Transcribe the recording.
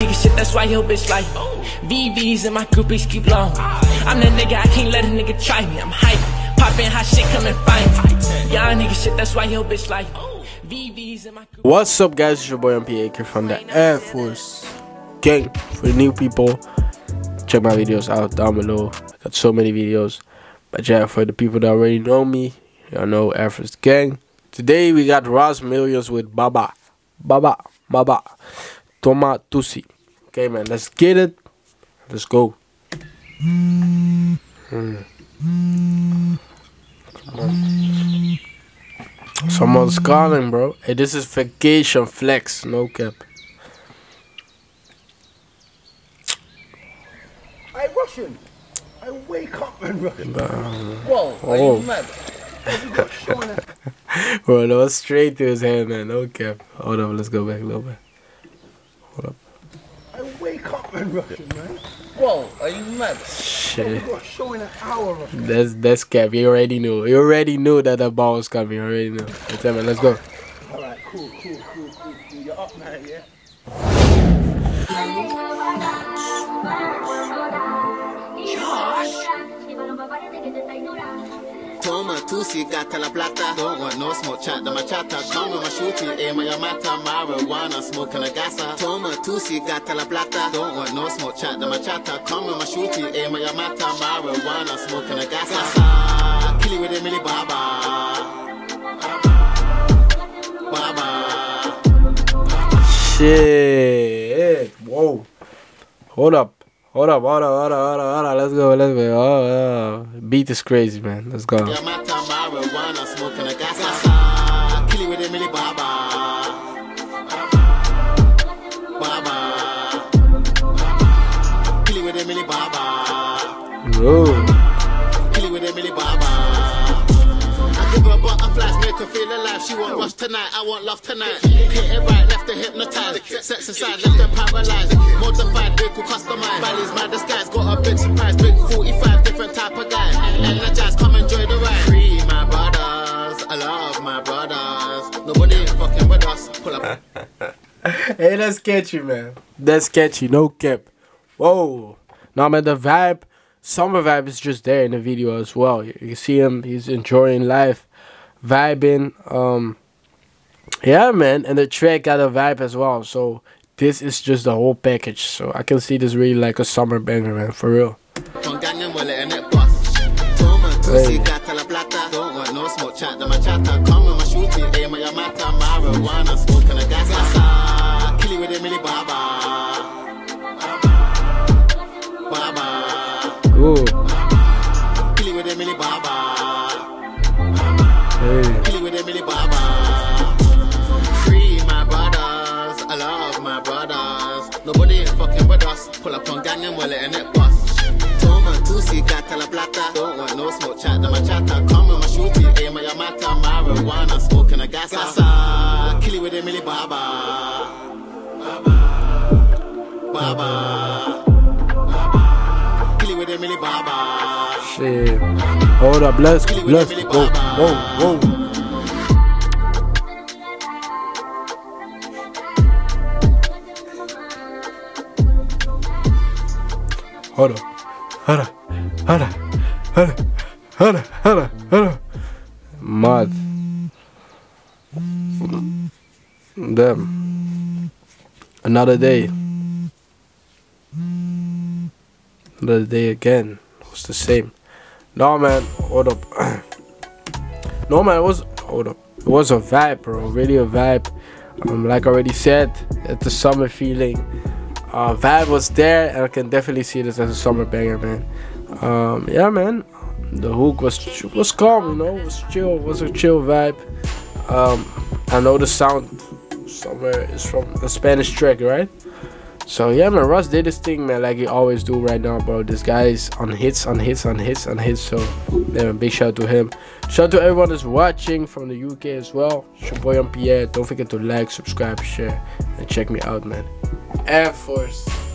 Nigga shit, that's why your bitch like VVs and my groupies keep long. I'm that nigga, I can't let a nigga try me. I'm hype, poppin' hot shit, come and find me. Y'all nigga shit, that's why your bitch like VVs and my groupies. What's up, guys? It's your boy MP from the Air Force Gang. For new people, check my videos out down below. I got so many videos. But yeah, for the people that already know me, y'all know Air Force Gang. Today we got Russ Millions with Baba. Baba. Baba. Toma Tussi. Okay, man, let's get it. Let's go. Hmm. Come on. Someone's calling, bro. Hey, this is vacation flex, no cap. Hey, Russian! I wake up and Russian. Whoa, are Oh. you mad? Got Sean bro, that was straight to his hand, man. No cap. Hold up, let's go back a little bit. I wake up and Russian, man. Whoa, are you mad? Shit. You got a show in an hour, Russian. That's that's cap. You already knew. You already knew that the ball was coming. You already knew. Let's, man, let's go. Alright, cool, cool, cool, cool, cool. You're up now, yeah? Toma Tussi, gata la plata. Don't want no smoke, chat the machata. Aim at your mata. Marijuana, smoking a gasa. Toma Tussi, gata la plata. Don't want no smoke, chat the machata. Aim at your mata. Marijuana, smoking a gasa. Kill it with a milli baba. Baba. Shit. Whoa. Hold up. Hold up. Hold up. Hold up. Hold up. Hold up. Let's go. Let's go. Oh, oh. Beat is crazy, man. Let's go. Butterflies, make her feel alive. She want rush tonight, I want love tonight. Hit it right, left her hypnotized. Sex aside, left her paralyzed. Modified vehicle customized. Bally's my disguise, got a big surprise. Big 45, different type of guy. Energized, come enjoy the ride. Free my brothers, I love my brothers. Nobody ain't fucking with us. Pull up. Hey, that's catchy, man. That's catchy. No cap. Whoa. Now, man, the vibe, summer vibe is just there in the video as well. You, you see him. He's enjoying life, vibing. Um, yeah, man. And the track got a vibe as well. So this is just the whole package. So I can see this really like a summer banger, man. For real. Con gangan wala and it bust. Toma tussi Hey. Pull up on gang and wallet and it bust. Toma tussi gata la plata. Don't want no smoke chat, the machata. Come with my shooting, aim at your mata. Marijuana, smoking a gasa. Kill it with a milli baba. Baba. Kill it with a milli baba. Shit. Hold up. Let's let's go. Whoa, whoa. Hold up. Hold up. Hold up. Hold up. Hold up. Hold up. Hold up. Mad. Damn. Another day. Another day again. It's the same. No man, hold up. no man, it was hold up. It was a vibe, bro. Really a vibe. Um, like I already said, it's a summer feeling. Uh, vibe was there, and I can definitely see this as a summer banger, man. Um, yeah, man. The hook was was calm, you know. Was chill. Was a chill vibe. Um, I know the sound somewhere is from a Spanish track, right? So yeah, man, Russ did his thing, man, like he always do right now, bro. This guy is on hits, on hits, on hits, on hits. So yeah, big shout out to him. Shout out to everyone that's watching from the UK as well. It's your boy Young Pierre. Don't forget to like, subscribe, share, and check me out, man. Air Force.